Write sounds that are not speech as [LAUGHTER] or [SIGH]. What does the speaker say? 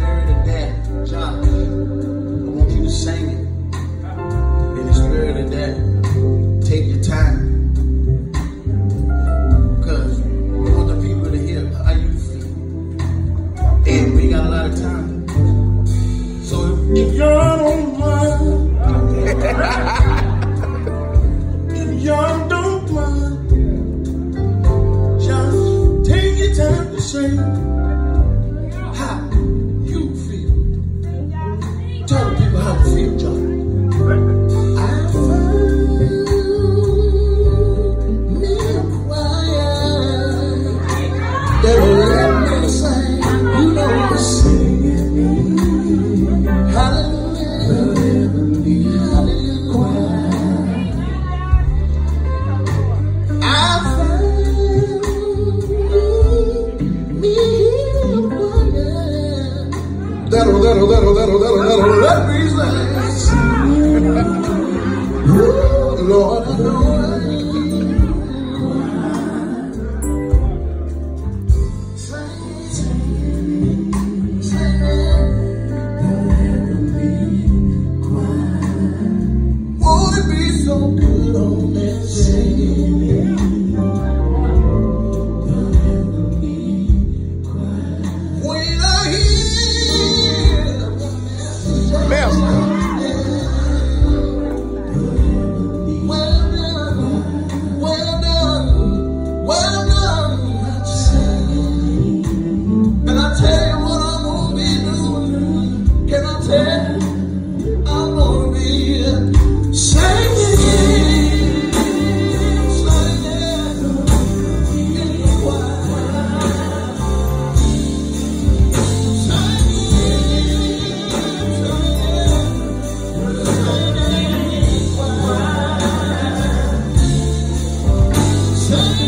spirit of death. John, I want you to sing it. In the spirit of death, take your time. Because we want the people to hear how you feel. And we got a lot of time. So if you don't mind, [LAUGHS] if y'all don't mind, take your time to sing. Tell people how you feel, John. Rodar, rodar, rodar, rodar, rodar, rodar, rodar, business. Oh, Lord, Lord. Would it be so good? Oh.